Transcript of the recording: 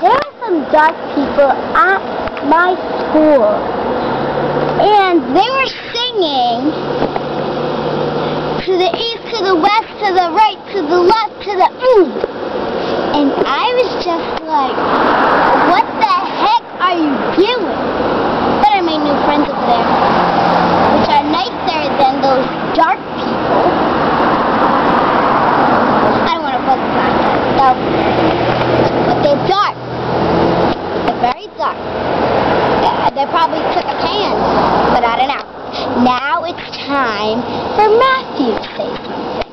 there are some dark people at my school. And they were singing to the east, to the west, to the right, to the left, to the ooh. And I was just like, car. Uh, they probably took a can, but I don't know. Now it's time for Matthew's statement.